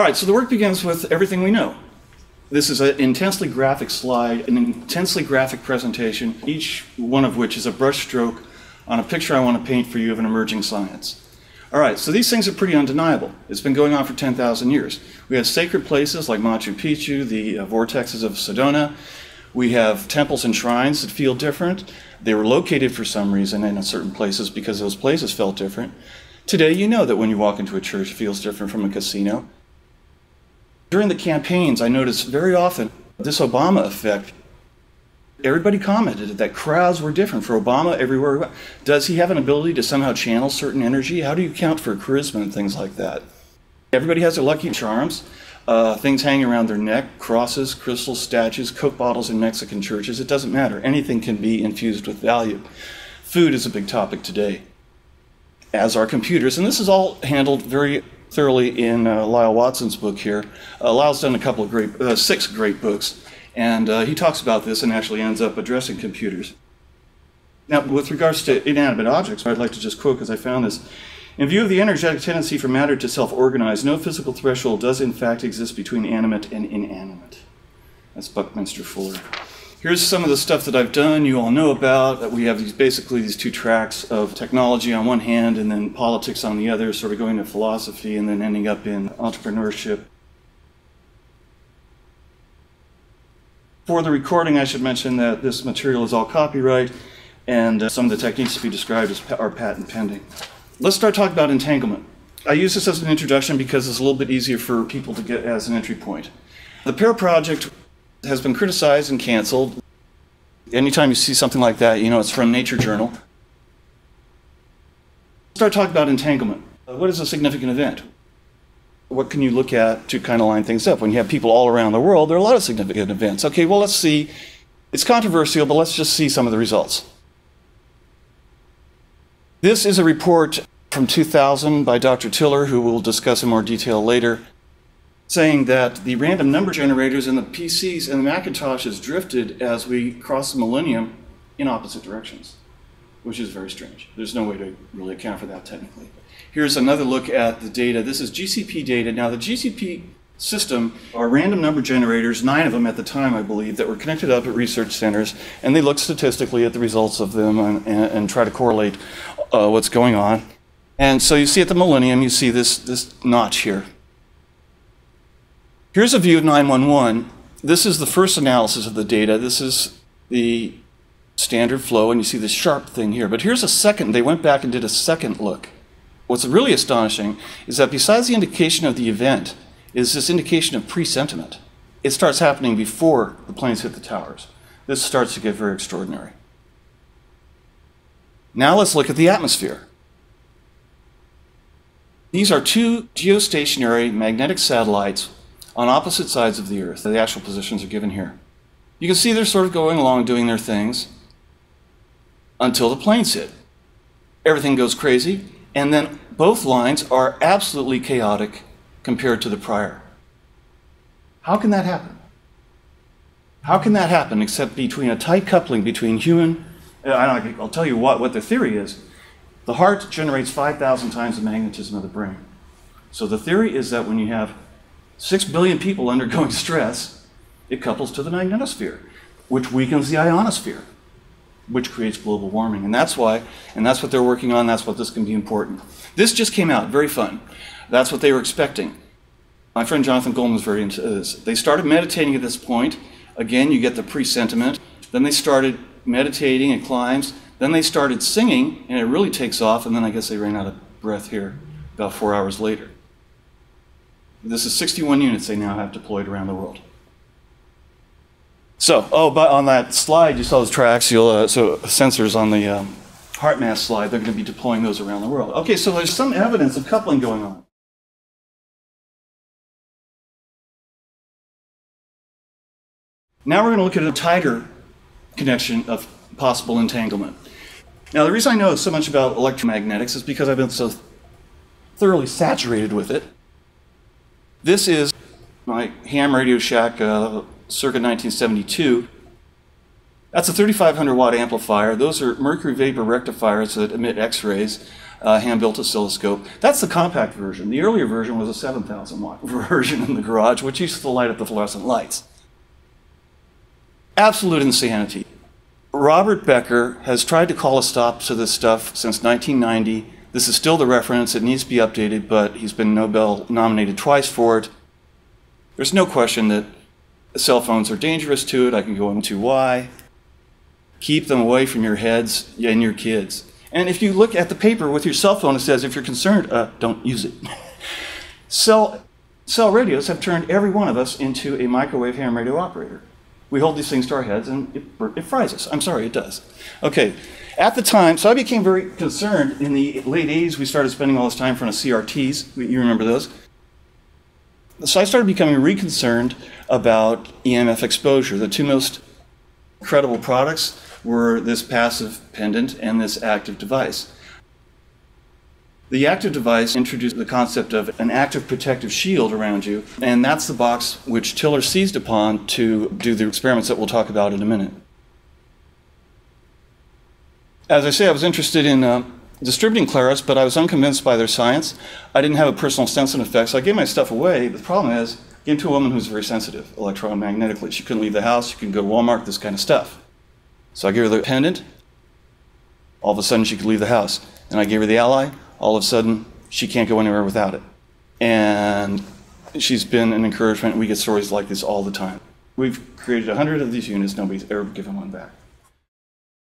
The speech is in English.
All right, so the work begins with everything we know. This is an intensely graphic slide, an intensely graphic presentation, each one of which is a brushstroke on a picture I want to paint for you of an emerging science. All right, so these things are pretty undeniable. It's been going on for 10,000 years. We have sacred places like Machu Picchu, the uh, vortexes of Sedona. We have temples and shrines that feel different. They were located for some reason in certain places because those places felt different. Today, you know that when you walk into a church, it feels different from a casino. During the campaigns, I noticed very often this Obama effect everybody commented that crowds were different for Obama everywhere. Does he have an ability to somehow channel certain energy? How do you account for charisma and things like that? Everybody has their lucky charms. Uh, things hanging around their neck, crosses, crystals, statues, Coke bottles in Mexican churches. It doesn't matter. Anything can be infused with value. Food is a big topic today, as are computers. And this is all handled very thoroughly in uh, Lyall Watson's book here. Uh, Lyall's done a couple of great, uh, six great books. And uh, he talks about this and actually ends up addressing computers. Now, with regards to inanimate objects, I'd like to just quote because I found this. In view of the energetic tendency for matter to self organize, no physical threshold does in fact exist between animate and inanimate. That's Buckminster Fuller. Here's some of the stuff that I've done, you all know about. That we have these, basically these two tracks of technology on one hand and then politics on the other, sort of going to philosophy and then ending up in entrepreneurship. For the recording, I should mention that this material is all copyright, and uh, some of the techniques to be described are patent pending. Let's start talking about entanglement. I use this as an introduction because it's a little bit easier for people to get as an entry point. The PEAR project has been criticized and canceled. Anytime you see something like that, you know it's from Nature Journal. Start talking about entanglement. Uh, what is a significant event? what can you look at to kind of line things up? When you have people all around the world, there are a lot of significant events. Okay, well, let's see. It's controversial, but let's just see some of the results. This is a report from 2000 by Dr. Tiller, who we'll discuss in more detail later, saying that the random number generators in the PCs and the Macintoshes drifted as we crossed the millennium in opposite directions, which is very strange. There's no way to really account for that technically. Here's another look at the data. This is GCP data. Now, the GCP system are random number generators, nine of them at the time, I believe, that were connected up at research centers, and they look statistically at the results of them and, and, and try to correlate uh, what's going on. And so you see at the millennium, you see this, this notch here. Here's a view of 911. This is the first analysis of the data. This is the standard flow, and you see this sharp thing here. But here's a second. They went back and did a second look. What's really astonishing is that besides the indication of the event, is this indication of presentiment. It starts happening before the planes hit the towers. This starts to get very extraordinary. Now let's look at the atmosphere. These are two geostationary magnetic satellites on opposite sides of the Earth. The actual positions are given here. You can see they're sort of going along doing their things until the planes hit. Everything goes crazy, and then both lines are absolutely chaotic compared to the prior. How can that happen? How can that happen except between a tight coupling between human, uh, I'll tell you what, what the theory is. The heart generates 5,000 times the magnetism of the brain. So the theory is that when you have 6 billion people undergoing stress, it couples to the magnetosphere, which weakens the ionosphere which creates global warming. And that's why, and that's what they're working on, that's what this can be important. This just came out, very fun. That's what they were expecting. My friend Jonathan Goldman was very into this. They started meditating at this point. Again, you get the pre-sentiment. Then they started meditating and climbs. Then they started singing, and it really takes off. And then I guess they ran out of breath here about four hours later. This is 61 units they now have deployed around the world. So, oh, but on that slide, you saw those triaxial, uh, so sensors on the um, mass slide, they're going to be deploying those around the world. Okay, so there's some evidence of coupling going on. Now we're going to look at a tighter connection of possible entanglement. Now, the reason I know so much about electromagnetics is because I've been so thoroughly saturated with it. This is my ham Radio Shack uh, circa 1972. That's a 3500 watt amplifier. Those are mercury vapor rectifiers that emit X rays. uh, hand-built oscilloscope. That's the compact version. The earlier version was a 7,000 watt version in the garage, which used to light up the fluorescent lights. Absolute insanity. Robert Becker has tried to call a stop to this stuff since 1990. This is still the reference. It needs to be updated, but he's been Nobel nominated twice for it. There's no question that cell phones are dangerous to it. I can go into why. Keep them away from your heads and your kids. And if you look at the paper with your cell phone, it says if you're concerned, uh, don't use it. cell, cell radios have turned every one of us into a microwave ham radio operator. We hold these things to our heads and it, it fries us. I'm sorry, it does. Okay, at the time, so I became very concerned in the late 80s. We started spending all this time in front of CRTs. You remember those? So I started becoming reconcerned about EMF exposure. The two most credible products were this passive pendant and this active device. The active device introduced the concept of an active protective shield around you, and that's the box which Tiller seized upon to do the experiments that we'll talk about in a minute. As I say, I was interested in uh, distributing Clarus, but I was unconvinced by their science. I didn't have a personal sense and effect, so I gave my stuff away. The problem is, I gave it to a woman who's very sensitive electromagnetically. She couldn't leave the house, she couldn't go to Walmart, this kind of stuff. So I gave her the pendant. All of a sudden, she could leave the house. And I gave her the ally. All of a sudden, she can't go anywhere without it. And she's been an encouragement. We get stories like this all the time. We've created 100 of these units, nobody's ever given one back.